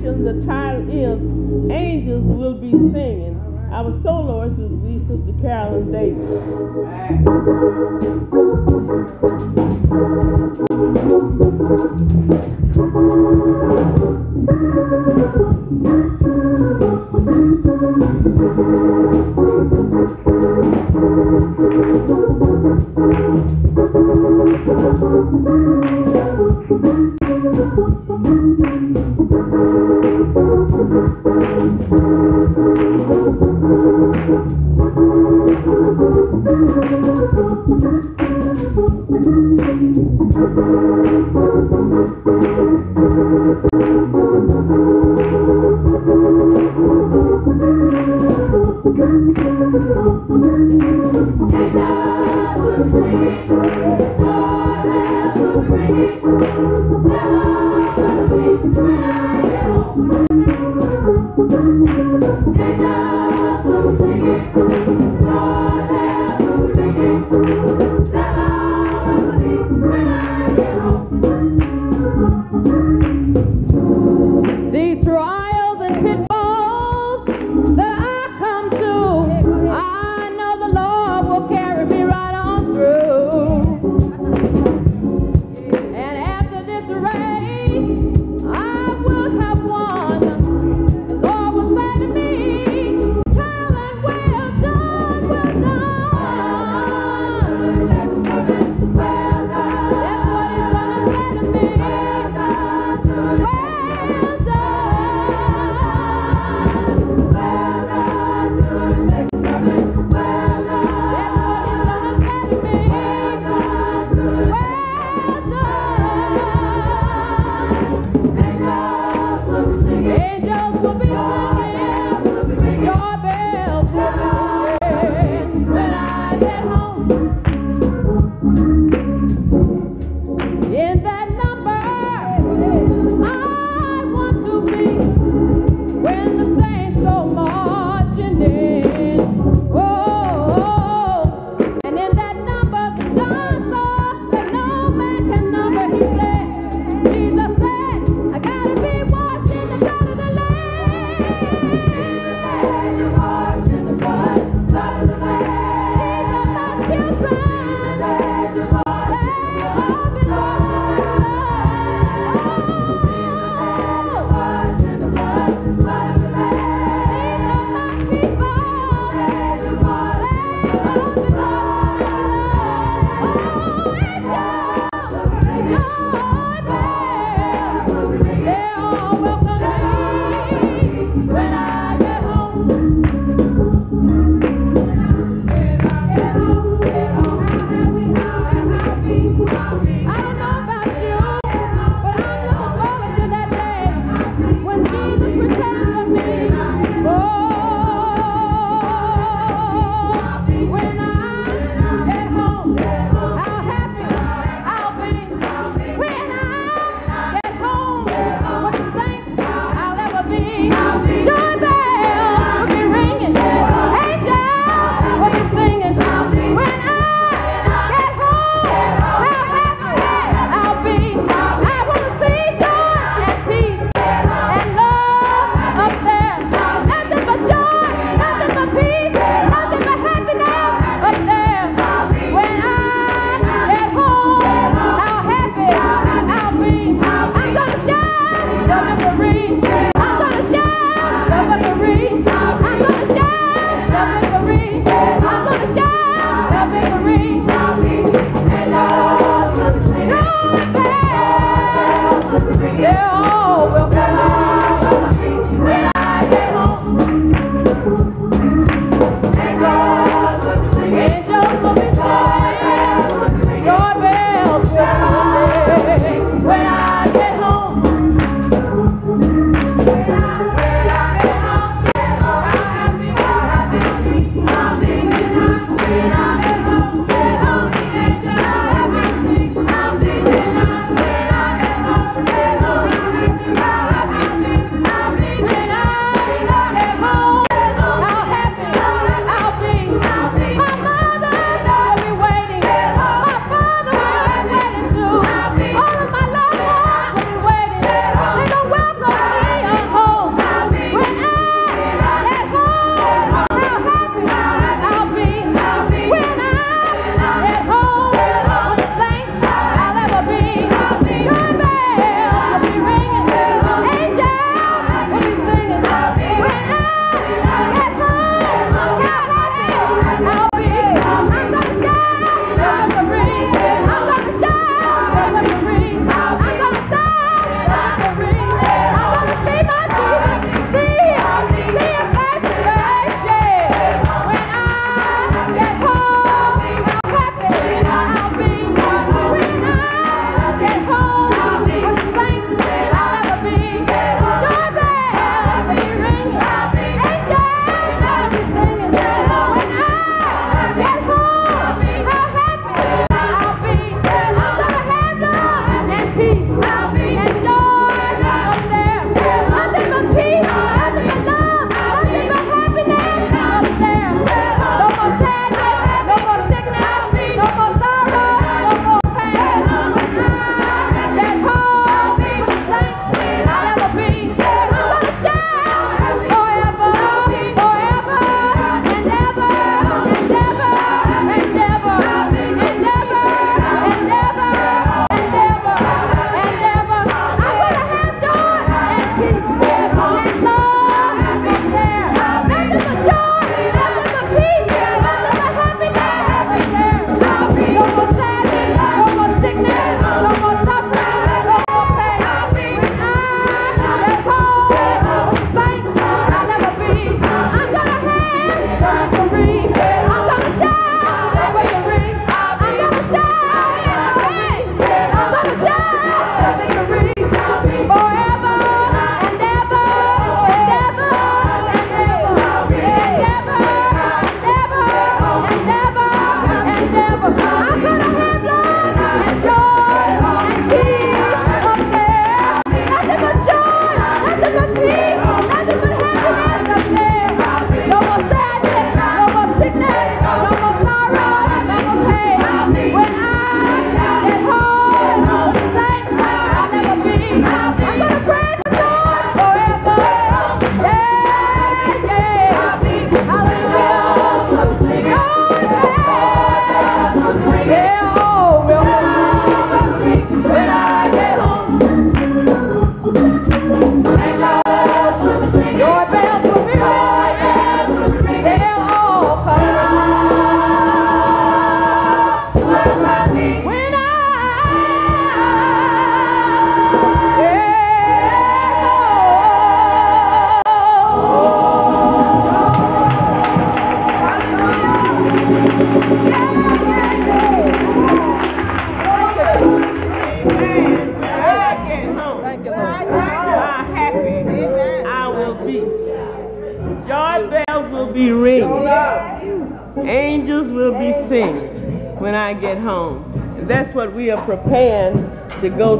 the title is Angels Will Be Singing. Our soloist will be Sister Carolyn Davis.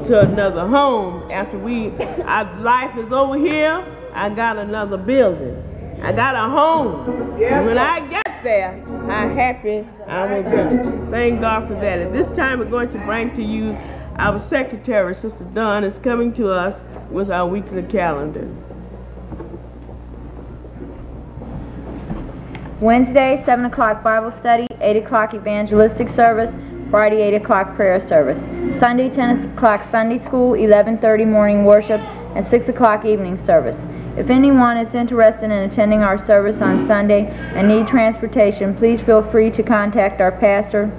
To another home. After we, our life is over here, I got another building. I got a home. And when I get there, how happy I will be. Thank God for that. At this time, we're going to bring to you our secretary, Sister Dunn, is coming to us with our weekly calendar. Wednesday, 7 o'clock Bible study, 8 o'clock evangelistic service, Friday, 8 o'clock prayer service. Sunday, 10 o'clock Sunday school, 11.30 morning worship, and 6 o'clock evening service. If anyone is interested in attending our service on Sunday and need transportation, please feel free to contact our pastor,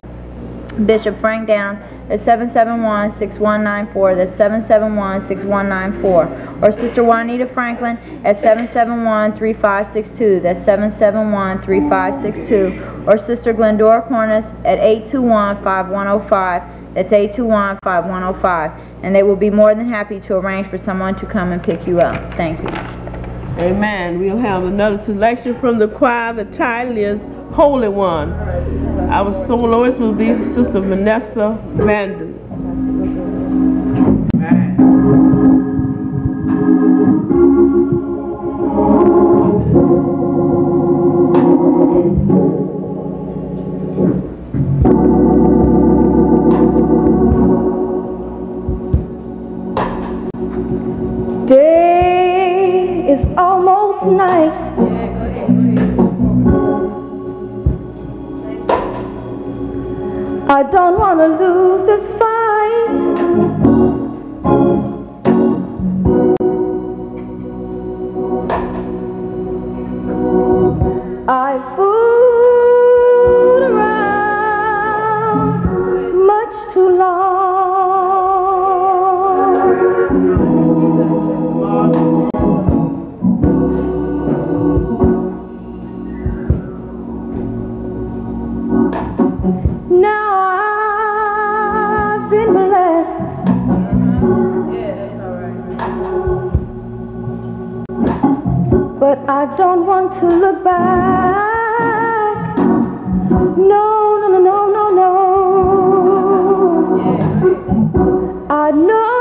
Bishop Frank Downs, at 771-6194, that's 771-6194, or Sister Juanita Franklin at 771-3562, that's 771-3562, or Sister Glendora Cornice at 821-5105, that's 821-5105, and they will be more than happy to arrange for someone to come and pick you up. Thank you. Amen. We'll have another selection from the choir. The title is Holy One. Our soloist will be Sister Vanessa Vanden. Day don't Know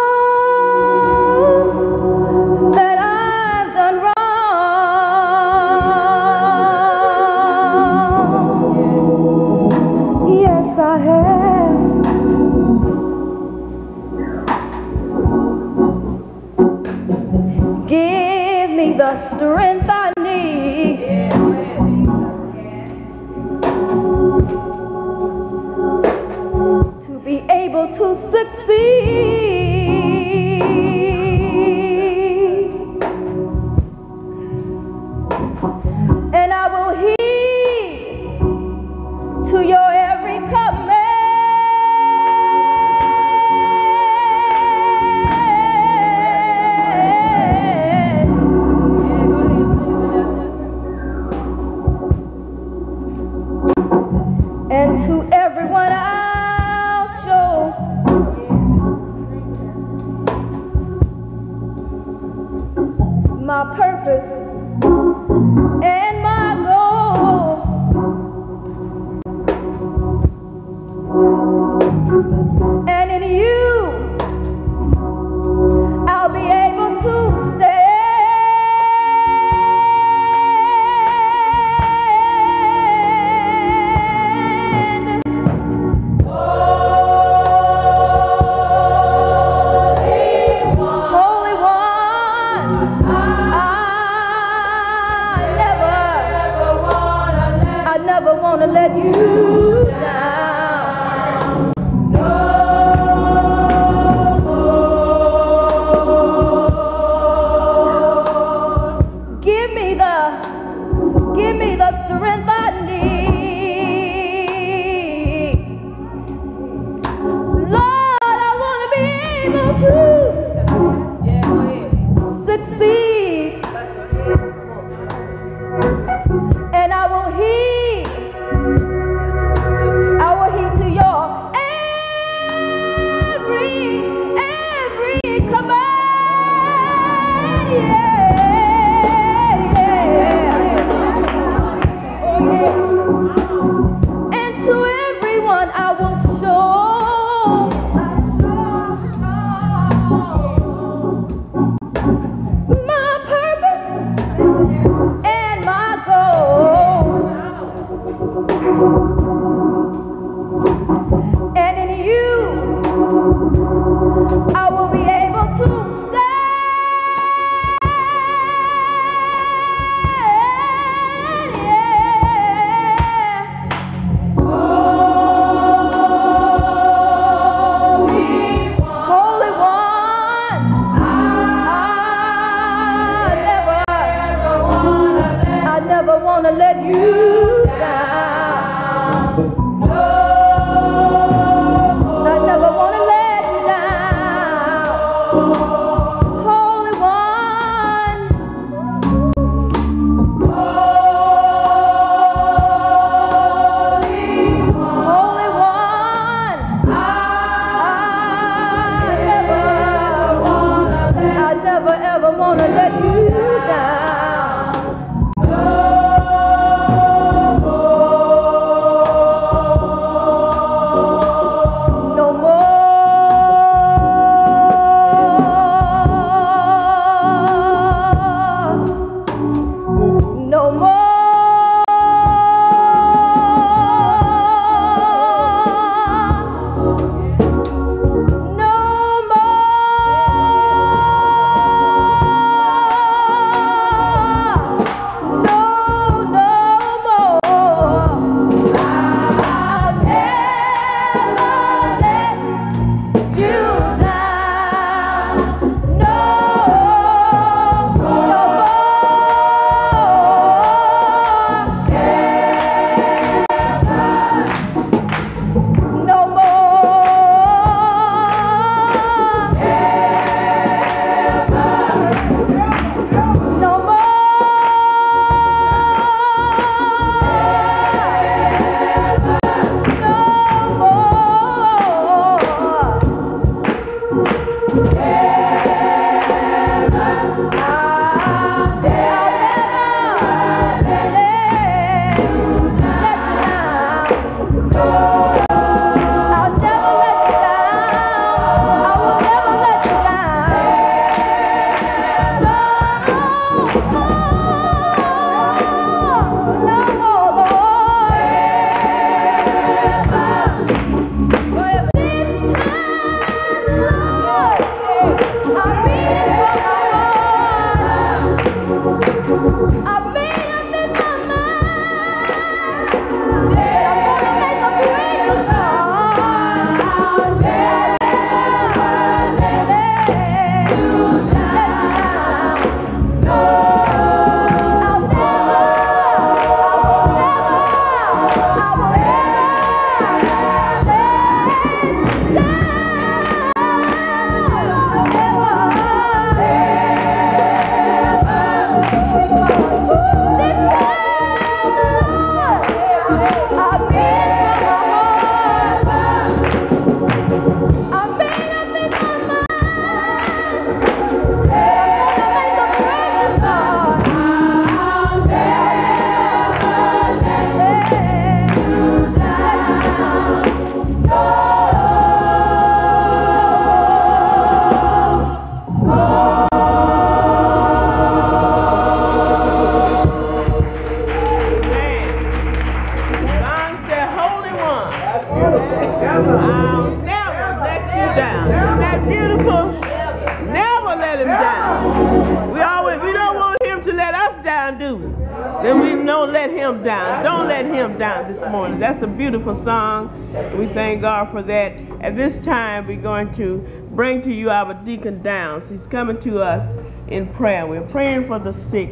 beautiful song. We thank God for that. At this time, we're going to bring to you our Deacon Downs. He's coming to us in prayer. We're praying for the sick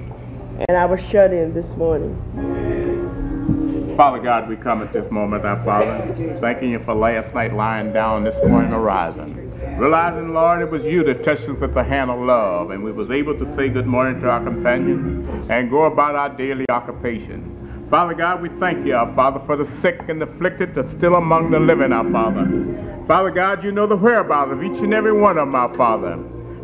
and our shut-in this morning. Father God, we come at this moment, our Father, thanking you for last night lying down, this morning arising. Realizing, Lord, it was you that touched us with the hand of love, and we was able to say good morning to our companions and go about our daily occupation. Father God, we thank you, our Father, for the sick and afflicted that's still among the living, our Father. Father God, you know the whereabouts of each and every one of them, our Father.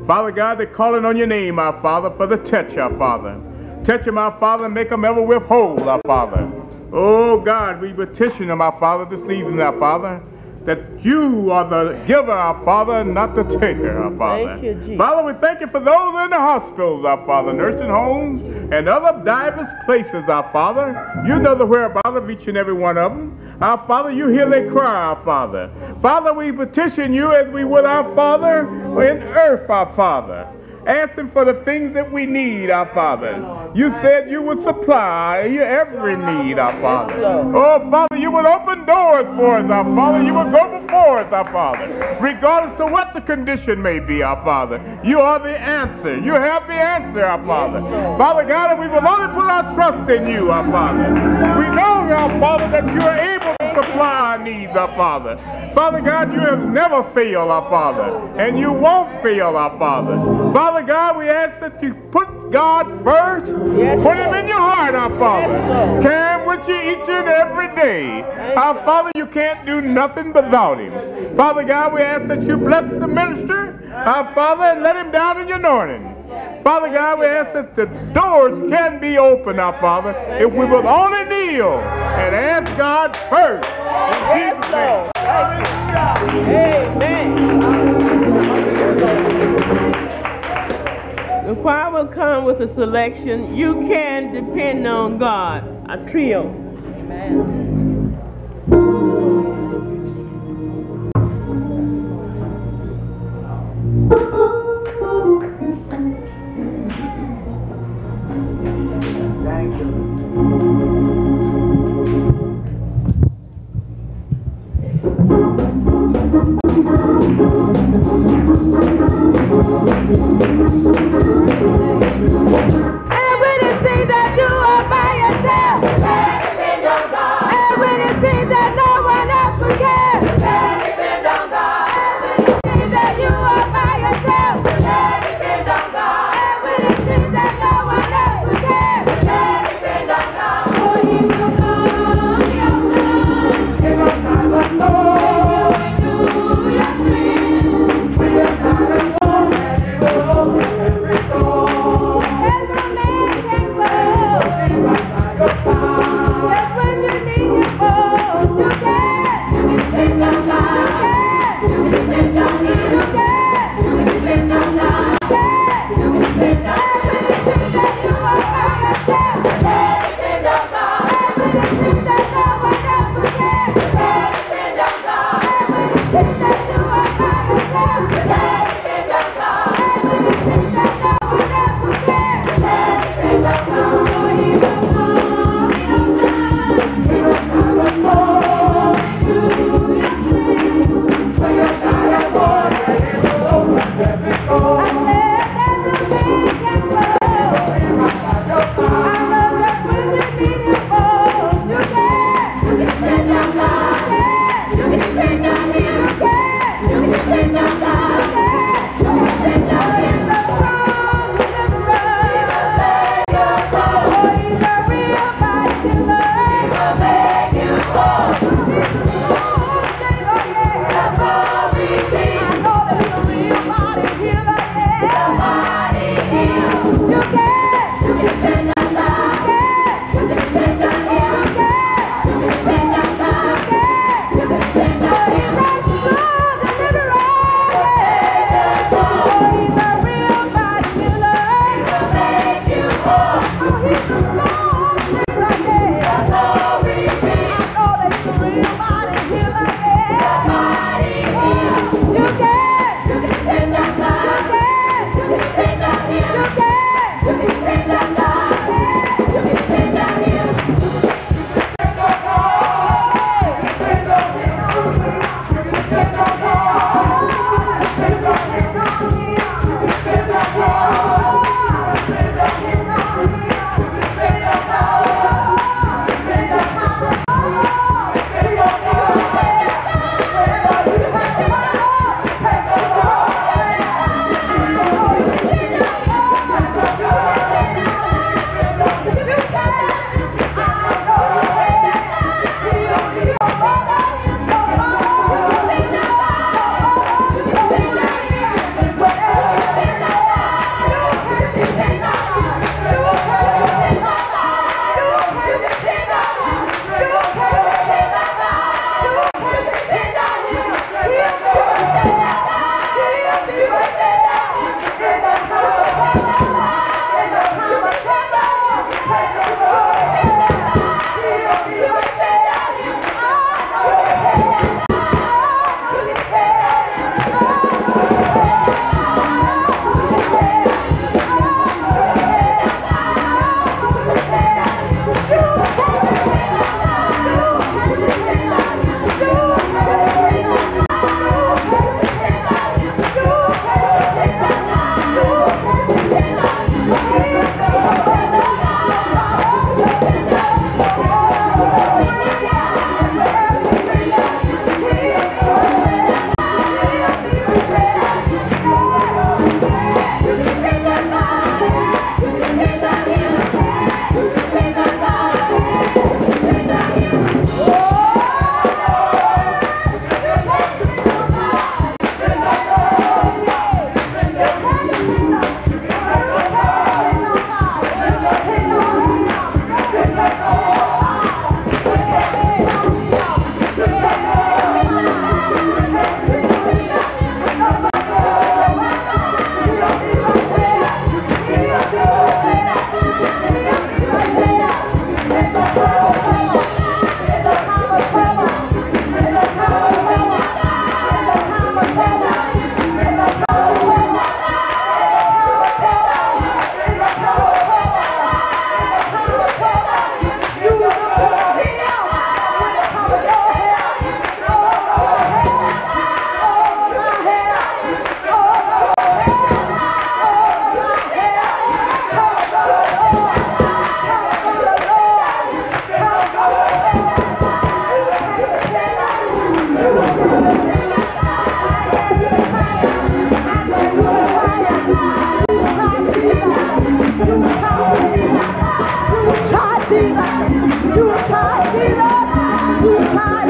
Father God, they're calling on your name, our Father, for the touch, our Father. Touch them, our Father, and make them ever withhold, our Father. Oh God, we petition them, our Father, this evening, our Father, that you are the giver, our Father, and not the taker, our Father. Thank you, Jesus. Father, we thank you for those in the hospitals, our Father, nursing homes, and other diverse places, our Father. You know the whereabouts of each and every one of them. Our Father, you hear they cry, our Father. Father, we petition you as we would our Father in earth, our Father asking for the things that we need, our Father. You said you would supply every need, our Father. Oh, Father, you would open doors for us, our Father. You would go before us, our Father. Regardless to what the condition may be, our Father. You are the answer. You have the answer, our Father. Father God, and we will only put our trust in you, our Father. We know, our Father, that you are able to supply our needs, our Father. Father God, you have never failed, our Father, and you won't fail, our Father. Father Father God, we ask that you put God first. Yes, put Him in your heart, our Father. Yes, with you each and every day. Our Father, you can't do nothing without Him. Father God, we ask that you bless the minister, our Father, and let him down in your anointing. Father God, we ask that the doors can be opened, our Father, if we will only kneel and ask God first. In Jesus' name. Amen. When will come with a selection, you can depend on God. A trio. Amen. Thank you.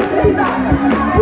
Thank you.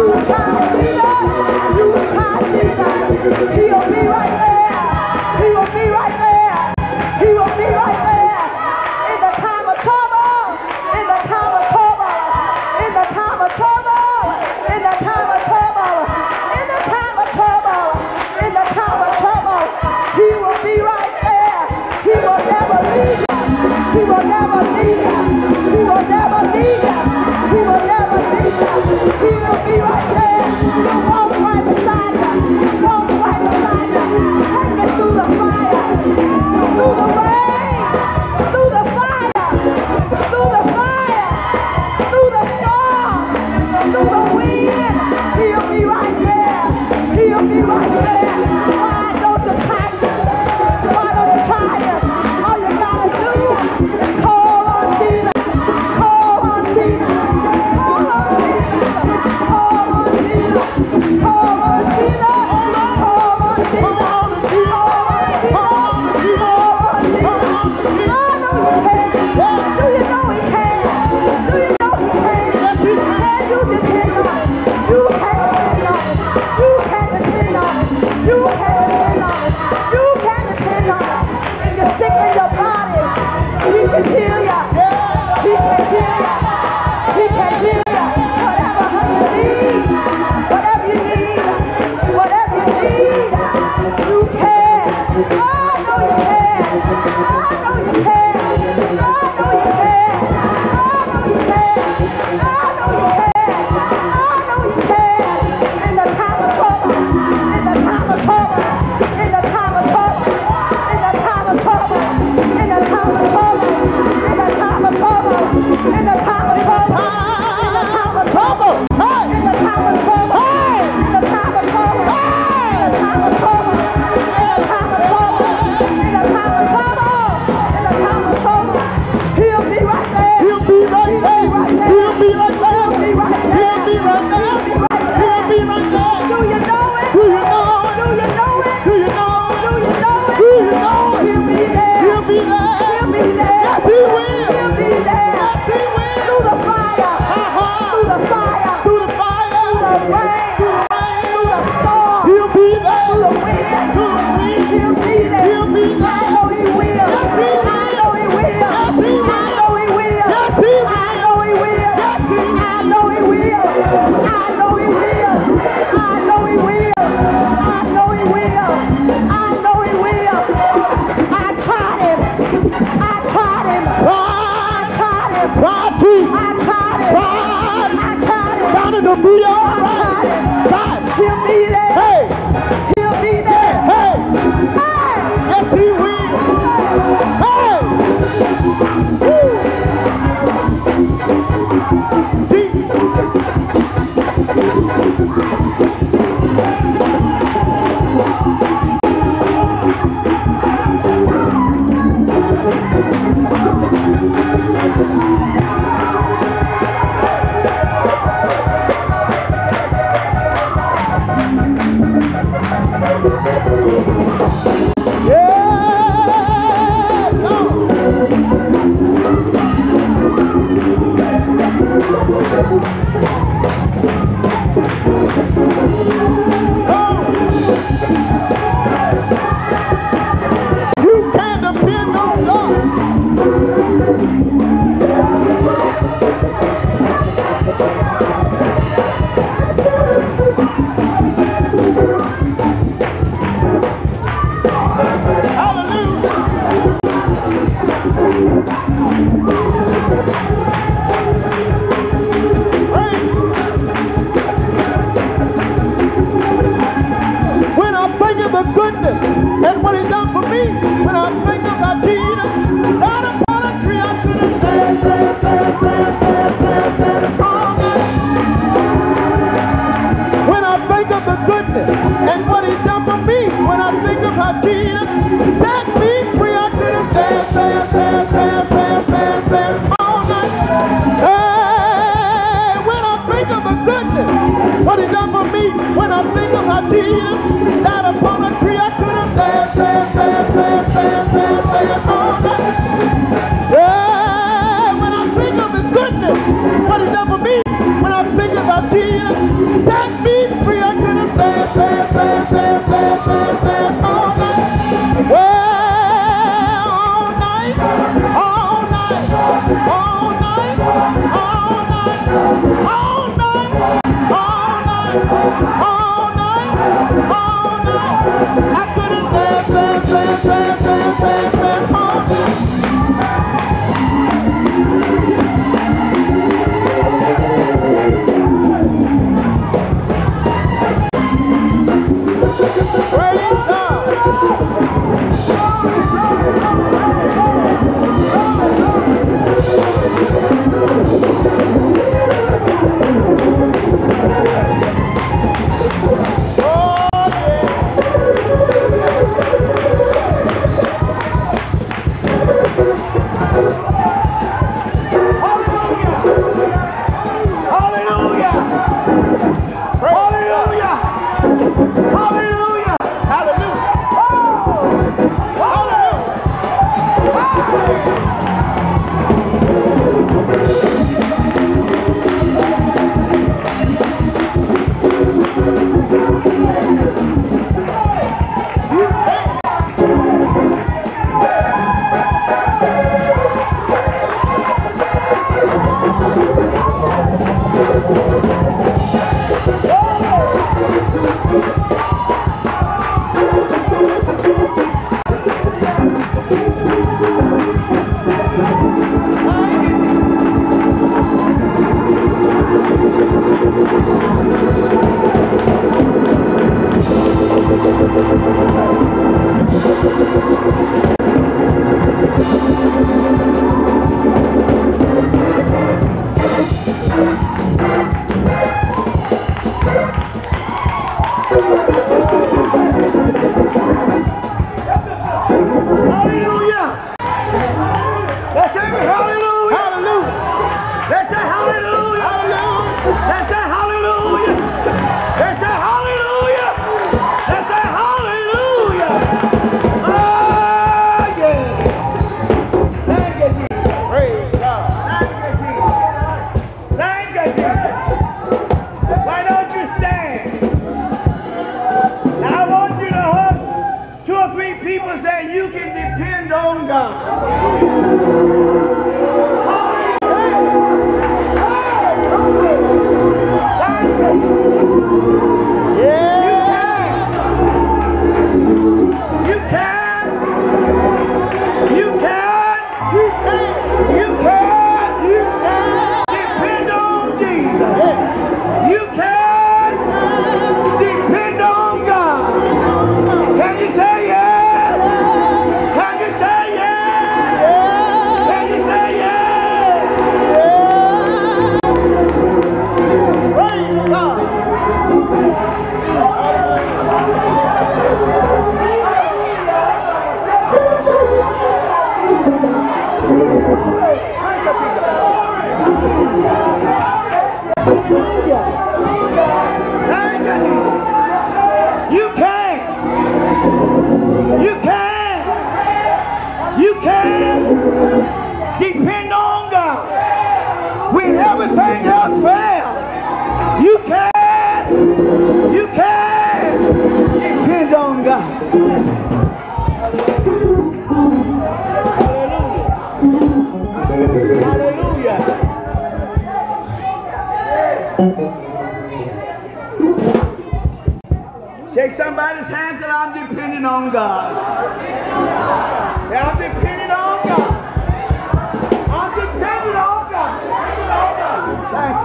Praise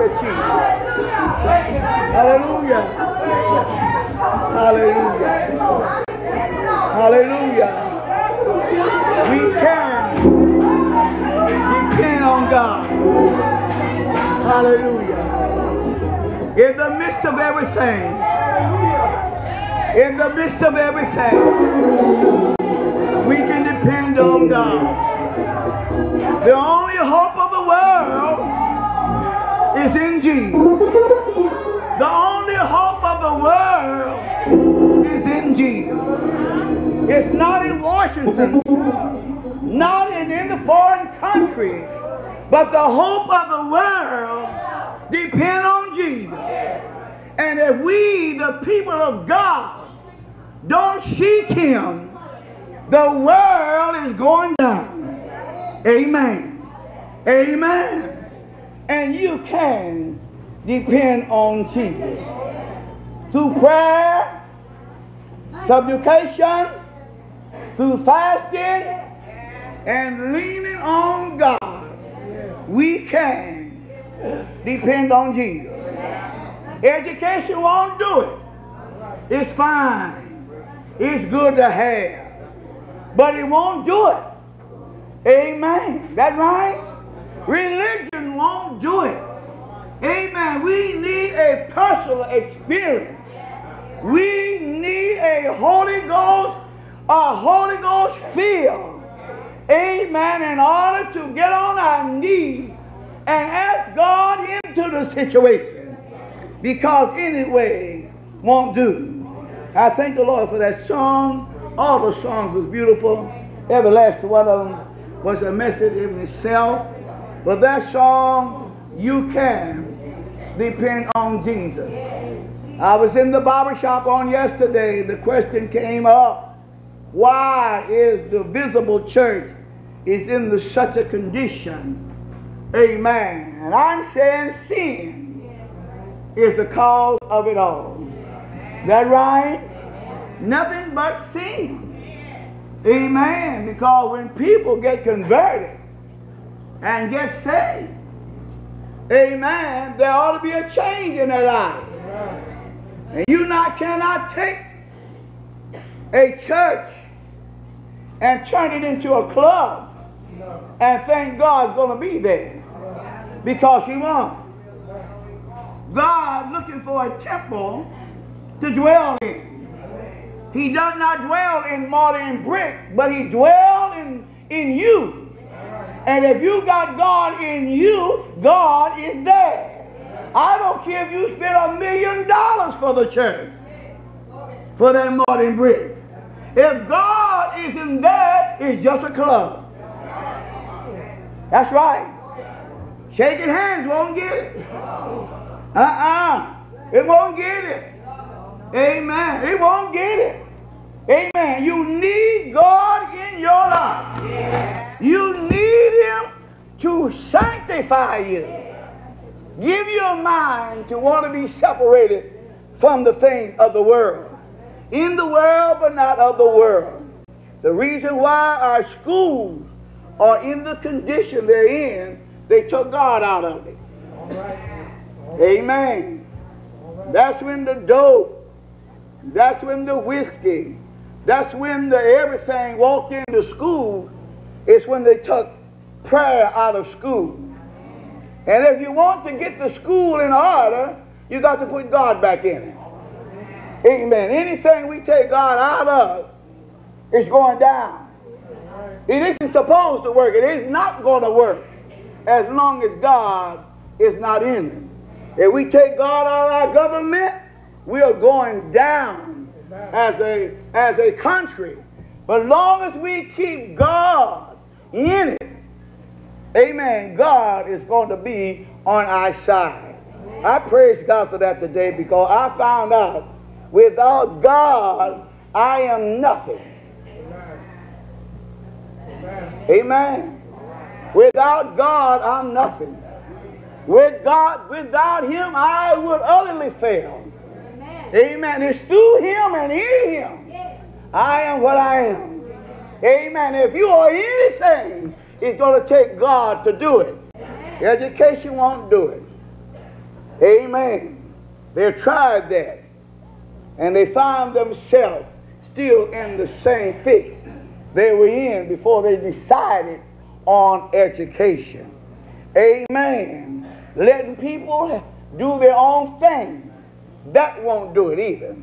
Thank Jesus. Hallelujah. Hallelujah. Hallelujah. We can depend on God. Hallelujah. In the midst of everything, in the midst of everything, we can depend on God. The only hope is in Jesus. The only hope of the world is in Jesus. It's not in Washington, not in any foreign country, but the hope of the world depends on Jesus. And if we, the people of God, don't seek him, the world is going down. Amen. Amen. And you can depend on Jesus. Through prayer, supplication, through fasting, and leaning on God, we can depend on Jesus. Education won't do it. It's fine. It's good to have. But it won't do it. Amen. That right? Religion won't do it. Amen. We need a personal experience. We need a Holy Ghost, a Holy Ghost feel. Amen. In order to get on our knees and ask God into the situation. Because anyway won't do. I thank the Lord for that song. All the songs was beautiful. Every last one of them was a message in itself. But that song, you can depend on Jesus. I was in the barber shop on yesterday. The question came up, why is the visible church is in the, such a condition? Amen. And I'm saying sin is the cause of it all. That right? Nothing but sin. Amen. Because when people get converted and get saved, amen, there ought to be a change in their life. And you not cannot take a church and turn it into a club and think God's going to be there. Because he won't. God looking for a temple to dwell in. He does not dwell in mortar and brick, but he dwells in, in you. And if you got God in you, God is there. I don't care if you spend a million dollars for the church, for that and brick. If God isn't there, it's just a club. That's right. Shaking hands won't get it. Uh-uh. It won't get it. Amen. It won't get it. Amen. You need God in your life. You need Him to sanctify you. Give your mind to want to be separated from the things of the world. In the world, but not of the world. The reason why our schools are in the condition they're in, they took God out of it. Amen. That's when the dope, that's when the whiskey, that's when the everything walked into school. It's when they took prayer out of school. And if you want to get the school in order, you got to put God back in it. Amen. Anything we take God out of is going down. It isn't supposed to work. It is not going to work as long as God is not in it. If we take God out of our government, we are going down as a, as a country. But long as we keep God in it, amen, God is going to be on our side. I praise God for that today because I found out without God, I am nothing. Amen. Without God, I'm nothing. With God, without Him, I would utterly fail. Amen. It's through Him and in Him I am what I am. Amen. If you are anything, it's going to take God to do it. Education won't do it. Amen. They tried that. And they found themselves still in the same fix they were in before they decided on education. Amen. Letting people do their own thing. That won't do it either.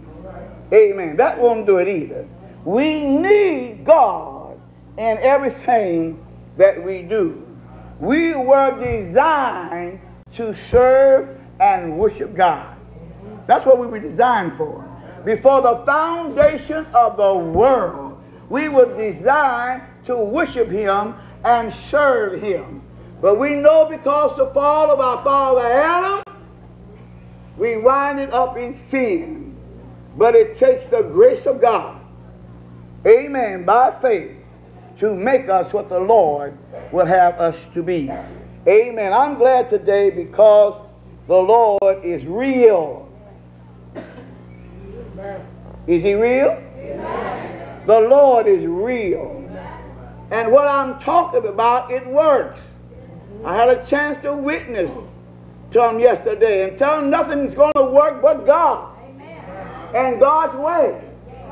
Amen. That won't do it either. We need God in everything that we do. We were designed to serve and worship God. That's what we were designed for. Before the foundation of the world, we were designed to worship Him and serve Him. But we know because the fall of our father Adam, we winded up in sin. But it takes the grace of God, amen, by faith, to make us what the Lord will have us to be. Amen. I'm glad today because the Lord is real. Is he real? Amen. The Lord is real. And what I'm talking about, it works. I had a chance to witness to them yesterday and tell him nothing's going to work but God Amen. and God's way.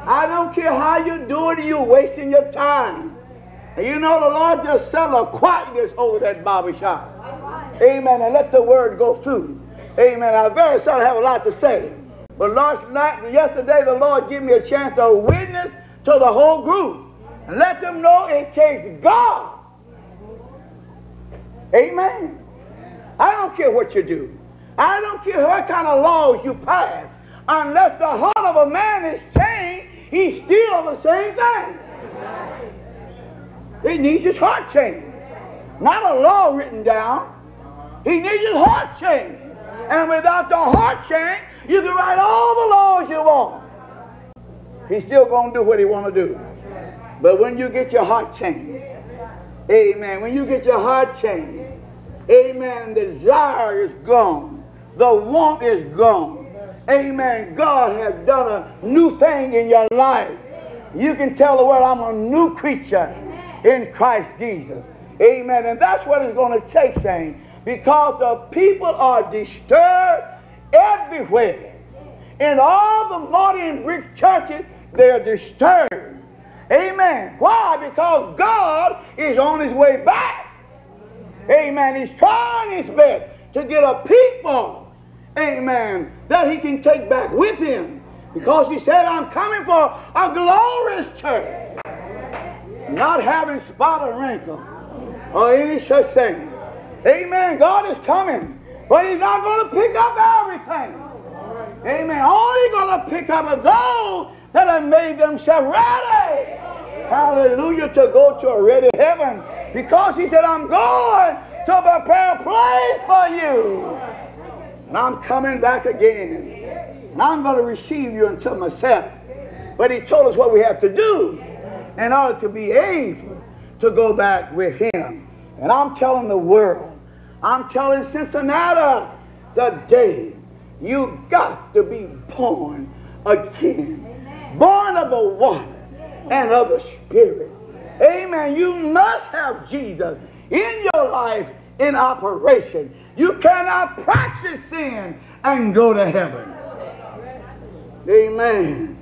I don't care how you do it, you're wasting your time. And you know the Lord just settled a quietness over that barber shop. Amen. And let the word go through. Amen. I very seldom have a lot to say. But last night, yesterday, the Lord gave me a chance to witness to the whole group and let them know it takes God. Amen. I don't care what you do. I don't care what kind of laws you pass. Unless the heart of a man is changed, he's still the same thing. He needs his heart changed. Not a law written down. He needs his heart changed. And without the heart change, you can write all the laws you want. He's still going to do what he want to do. But when you get your heart changed, amen, when you get your heart changed, amen, the desire is gone. The want is gone. Amen. God has done a new thing in your life. You can tell the world, I'm a new creature in Christ Jesus. Amen. And that's what it's going to take, saying, because the people are disturbed everywhere. In all the modern brick churches, they're disturbed. Amen. Why? Because God is on his way back. Amen. He's trying his best to get a people, amen, that he can take back with him. Because he said, I'm coming for a glorious church. Not having spot or wrinkle or any such thing. Amen. God is coming. But he's not going to pick up everything. Amen. Only going to pick up those that have made themselves ready. Hallelujah. To go to a ready heaven. Because he said, I'm going to prepare a place for you. And I'm coming back again. And I'm going to receive you unto myself. But he told us what we have to do in order to be able to go back with him. And I'm telling the world, I'm telling Cincinnati today, you got to be born again. Born of the water and of the spirit. Amen. You must have Jesus in your life in operation. You cannot practice sin and go to heaven. Amen.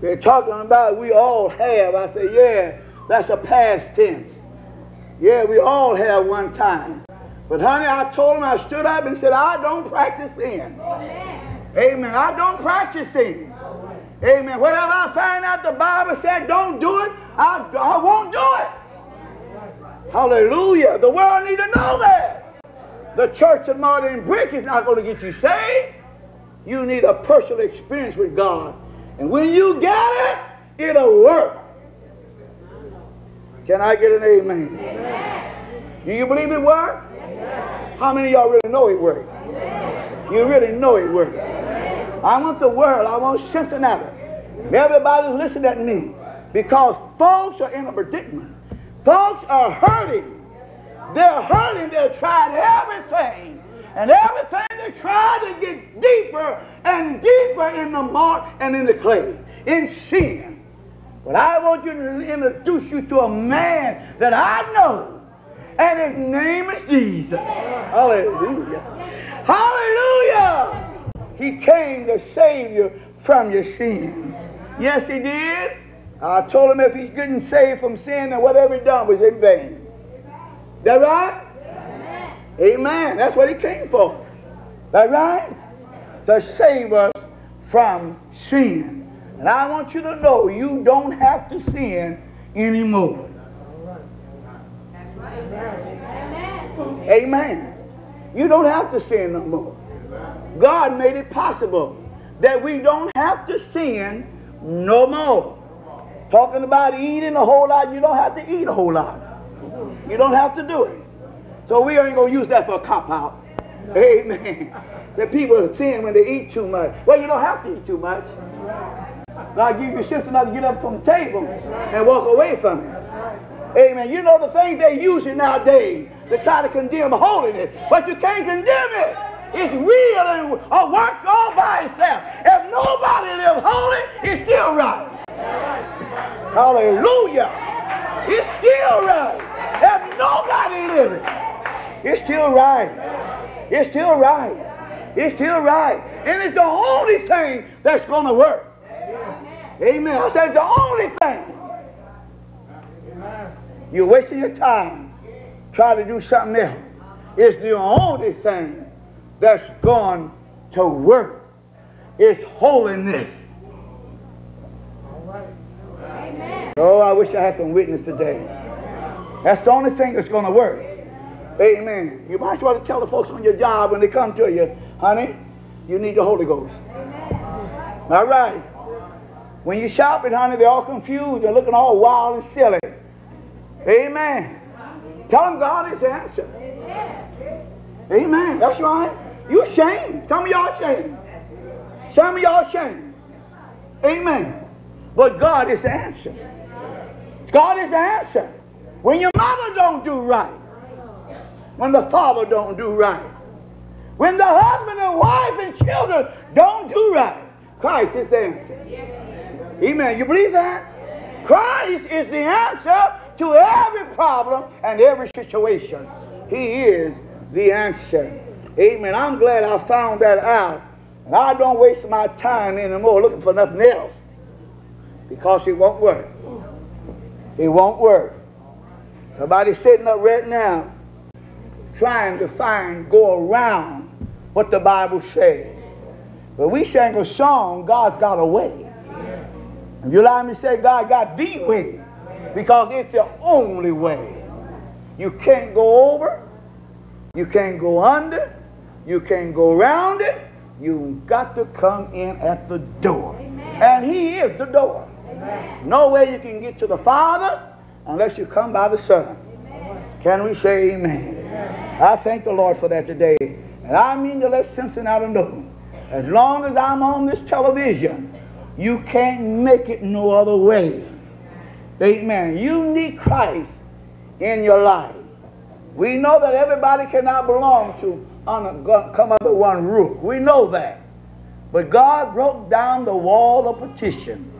They're talking about we all have. I say, yeah, that's a past tense. Yeah, we all have one time. But honey, I told him, I stood up and said, I don't practice sin. Amen. I don't practice sin. Amen. Whatever I find out the Bible said don't do it, I, I won't do it. Hallelujah. The world need to know that. The church of modern brick is not going to get you saved. You need a personal experience with God. And when you get it, it'll work. Can I get an amen? amen. Do you believe it works? How many of y'all really know it works? You really know it works. I want the world, I want Cincinnati. Everybody's listening to me because folks are in a predicament. Folks are hurting. They're hurting. They're trying everything. And everything they try to get deeper and deeper in the mark and in the clay, in sin. But I want you to introduce you to a man that I know, and his name is Jesus. Hallelujah. Hallelujah. He came to save you from your sin. Yes, he did. I told him if he's getting saved from sin, then whatever he done was in vain. That right? Amen. Amen. That's what he came for. That right? To save us from sin. And I want you to know you don't have to sin anymore. Amen. Amen. You don't have to sin no more. God made it possible that we don't have to sin no more. Talking about eating a whole lot, you don't have to eat a whole lot. You don't have to do it. So we ain't going to use that for a cop out. Amen. The people sin when they eat too much. Well, you don't have to eat too much. God give you sense enough to get up from the table and walk away from it. Amen. You know the things they use it nowadays to try to condemn holiness, but you can't condemn it. It's real and a work all by itself. If nobody lives holy, it's still right. Hallelujah. It's still right. If nobody lives it, it's still right. It's still right. It's still right. And it's the only thing that's going to work. Amen. I said the only thing. You're wasting your time trying to do something else. It's the only thing that's gone to work. It's holiness. Oh, I wish I had some witness today. That's the only thing that's going to work. Amen. You might as well tell the folks on your job when they come to you, honey, you need the Holy Ghost. All right. When you shopping, honey, they're all confused. They're looking all wild and silly. Amen. Tell them God is the answer. Amen. That's right. You ashamed. Some of y'all ashamed. Some of y'all ashamed. Amen. But God is the answer. God is the answer. When your mother don't do right, when the father don't do right, when the husband and wife and children don't do right, Christ is the answer. Amen. You believe that? Christ is the answer to every problem and every situation. He is the answer. Amen. I'm glad I found that out. And I don't waste my time anymore looking for nothing else. Because it won't work. It won't work. Somebody sitting up right now trying to find, go around what the Bible says. But we sang a song, God's got a way. If you allow me to say God got the way, because it's the only way. You can't go over, you can't go under, you can't go around it. You've got to come in at the door. And He is the door. No way you can get to the Father unless you come by the Son. Can we say amen? I thank the Lord for that today. And I mean to let Cincinnati know, as long as I'm on this television, you can't make it no other way. Amen. You need Christ in your life. We know that everybody cannot belong to under, come under one roof. We know that. But God broke down the wall of petition.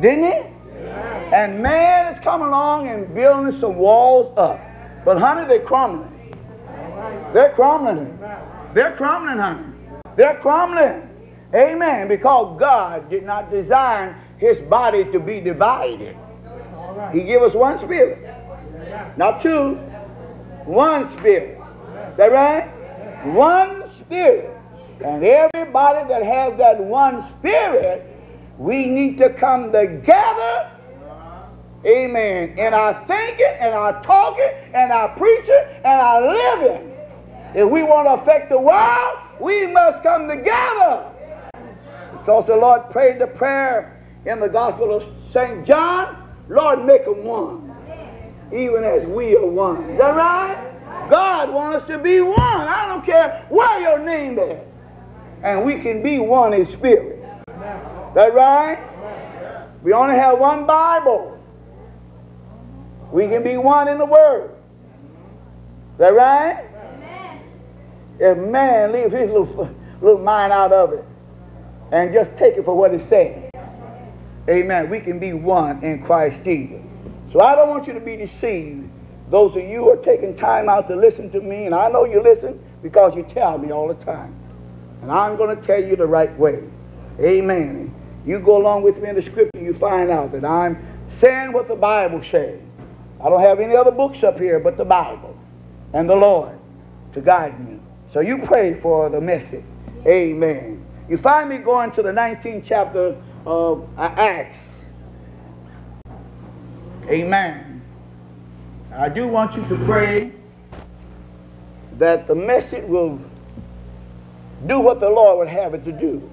Didn't he? And man is coming along and building some walls up. But honey, they're crumbling. They're crumbling. They're crumbling, honey. They're crumbling. Amen. Because God did not design his body to be divided. He gave us one spirit. Not two. One spirit. Is that right? One spirit. And everybody that has that one spirit, we need to come together. Amen. In our thinking, and our talking, and our preaching, and our living. If we want to affect the world, we must come together. Because the Lord prayed the prayer in the Gospel of St. John, Lord, make them one, even as we are one. Is that right? God wants us to be one. I don't care where your name is. And we can be one in spirit. That right? We only have one Bible. We can be one in the Word. That right? If man leaves his little, little mind out of it and just take it for what it says, amen, we can be one in Christ Jesus. So I don't want you to be deceived. Those of you who are taking time out to listen to me, and I know you listen because you tell me all the time. And I'm going to tell you the right way. Amen. You go along with me in the scripture, you find out that I'm saying what the Bible says. I don't have any other books up here but the Bible and the Lord to guide me. So you pray for the message. Amen. You find me going to the 19th chapter of Acts. Amen. I do want you to pray that the message will do what the Lord would have it to do.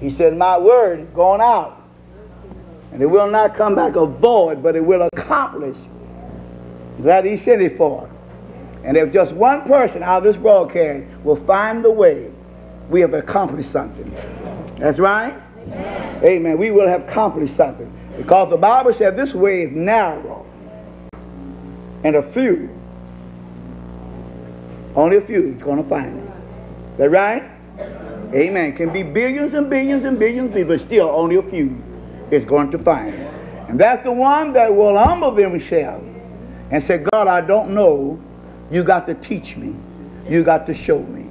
He said, My word is going out, and it will not come back a void, but it will accomplish that He sent it for. And if just one person out of this broadcast will find the way, we have accomplished something. That's right? Amen. Amen. We will have accomplished something. Because the Bible said this way is narrow. And a few, only a few is going to find it. Is that right? Amen. Can be billions and billions and billions but still only a few is going to find it. And that's the one that will humble themselves and say, God, I don't know. You got to teach me. You got to show me.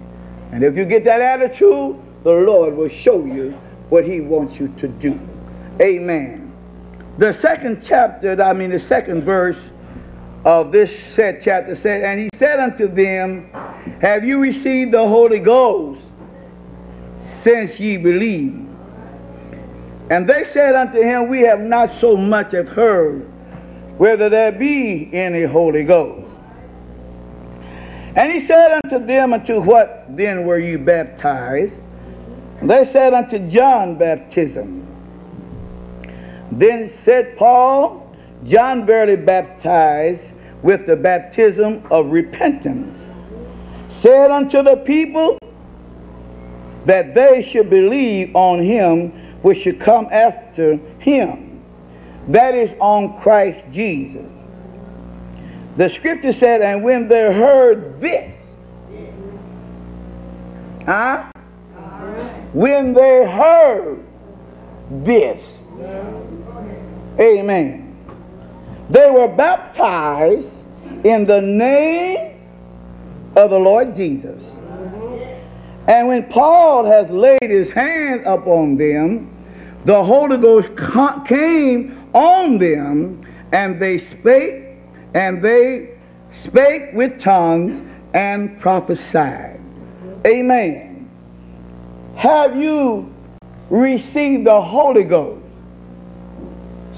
And if you get that attitude, the Lord will show you what he wants you to do. Amen. The second chapter, I mean the second verse of this said chapter said, And he said unto them, Have you received the Holy Ghost since ye believe? And they said unto him, We have not so much as heard whether there be any Holy Ghost. And he said unto them, Unto what then were you baptized? And they said, Unto John baptism. Then said Paul, John verily baptized with the baptism of repentance, said unto the people that they should believe on him which should come after him, that is on Christ Jesus. The scripture said, and when they heard this, huh? When they heard this, amen, they were baptized in the name of the Lord Jesus. And when Paul has laid his hand upon them, the Holy Ghost came on them, and they spake, and they spake with tongues and prophesied. Amen. Have you received the Holy Ghost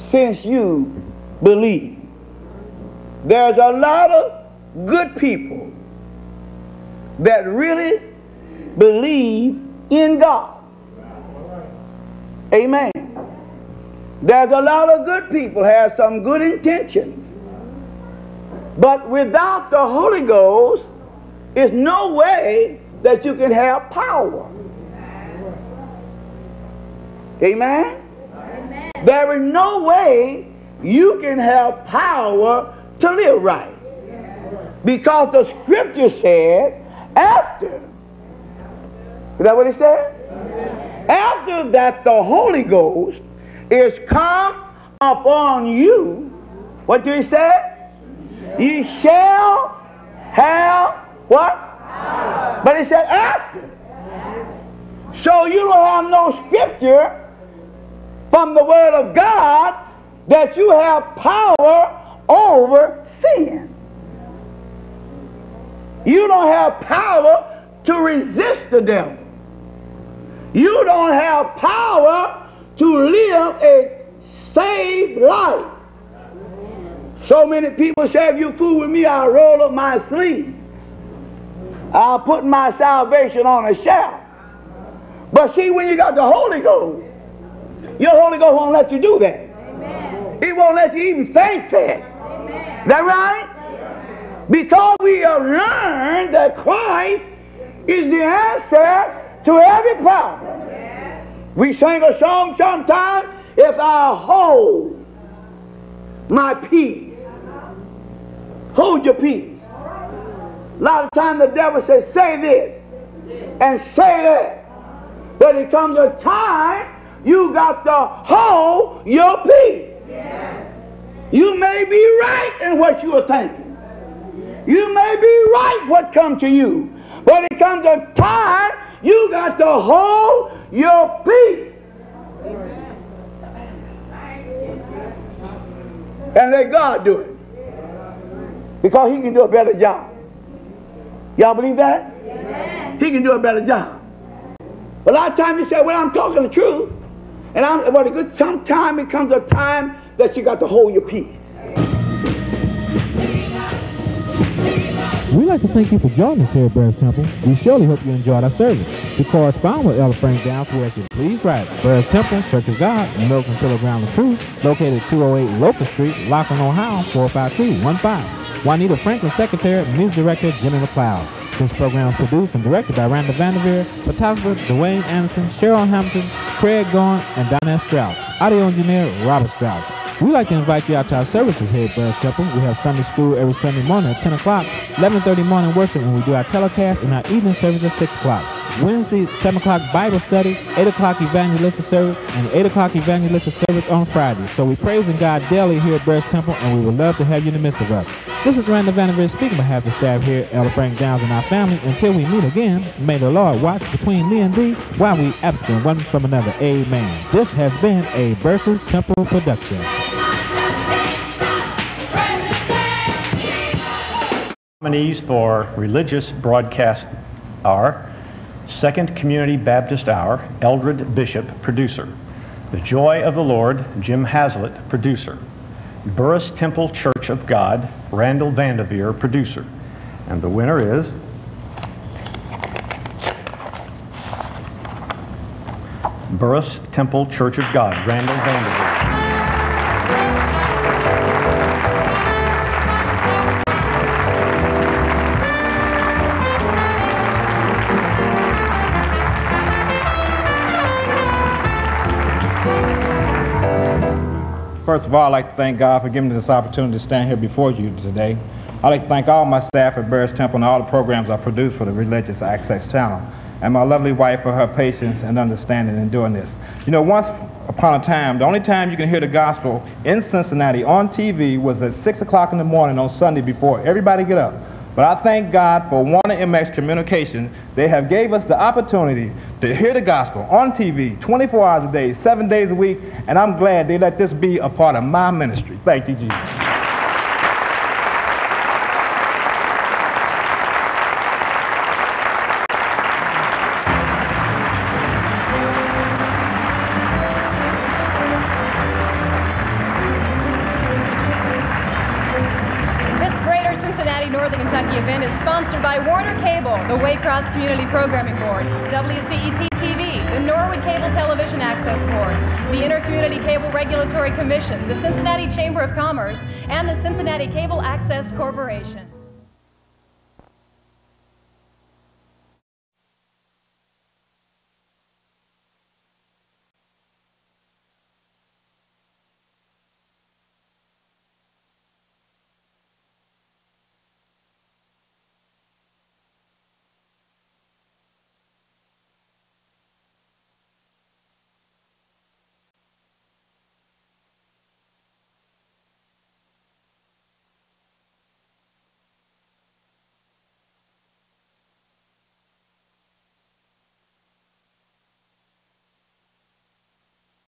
since you believe? There's a lot of good people that really believe in God. Amen. There's a lot of good people have some good intentions. But without the Holy Ghost, there's no way that you can have power. Amen? Amen? There is no way you can have power to live right. Because the scripture said, after. Is that what it said? After that, the Holy Ghost is come upon you. What do he say? Ye shall have what? But he said after. So you don't have no scripture from the Word of God that you have power over sin. You don't have power to resist the devil. You don't have power to live a saved life. So many people say, if you fool with me, I'll roll up my sleeve. I'll put my salvation on a shelf. But see, when you got the Holy Ghost, your Holy Ghost won't let you do that. Amen. He won't let you even think that. Is that right? Because we have learned that Christ is the answer to every problem. We sing a song sometimes, if I hold my peace. Hold your peace. A lot of times the devil says, say this and say that. But it comes a time you got to hold your peace. You may be right in what you are thinking. You may be right what come to you. But it comes a time you got to hold your peace. And let God do it. Because he can do a better job. Y'all believe that? He can do a better job. But a lot of times you say, well, I'm talking the truth. And I'm, but a good sometime it comes a time that you got to hold your peace. We'd like to thank you for joining us here at Burris Temple. We surely hope you enjoyed our service. To correspond with Elder Frank Downs, we ask you please write Burris Temple, Church of God, American Kilogram of Truth, located 208 Locust Street, Lockland, Ohio, 45215. Juanita Franklin, Secretary, Music Director, Jimmy McLeod. This program is produced and directed by Randall Vandivier, photographer Dwayne Anderson, Cheryl Hampton, Craig Gorn, and Donnell Strauss. Audio engineer Robert Strauss. We'd like to invite you out to our services here at Burris Temple. We have Sunday school every Sunday morning at 10 o'clock, 11.30 morning worship when we do our telecast, and our evening service at 6 o'clock. Wednesday, 7 o'clock Bible study, 8 o'clock evangelistic service, and 8 o'clock evangelistic service on Friday. So we praising God daily here at Burris Temple, and we would love to have you in the midst of us. This is Randall Vandivier speaking on behalf of the staff here at Frank Downs and our family. Until we meet again, may the Lord watch between me and thee while we absent one from another. Amen. This has been a Burris Temple production. Nominees for religious broadcast are Second Community Baptist Hour, Eldred Bishop, producer. The Joy of the Lord, Jim Hazlitt, producer. Burris Temple Church of God, Randall Vandivier, producer. And the winner is Burris Temple Church of God, Randall Vandivier. First of all, I'd like to thank God for giving me this opportunity to stand here before you today. I'd like to thank all my staff at Burris Temple and all the programs I produce for the Religious Access Channel, and my lovely wife for her patience and understanding in doing this. You know, once upon a time, the only time you can hear the gospel in Cincinnati on TV was at 6 o'clock in the morning on Sunday before everybody get up. But I thank God for Warner Amex Communication. They have gave us the opportunity to hear the gospel on TV 24 hours a day, seven days a week, and I'm glad they let this be a part of my ministry. Thank you, Jesus. Community Programming Board, WCET TV, the Norwood Cable Television Access Board, the Intercommunity Cable Regulatory Commission, the Cincinnati Chamber of Commerce, and the Cincinnati Cable Access Corporation.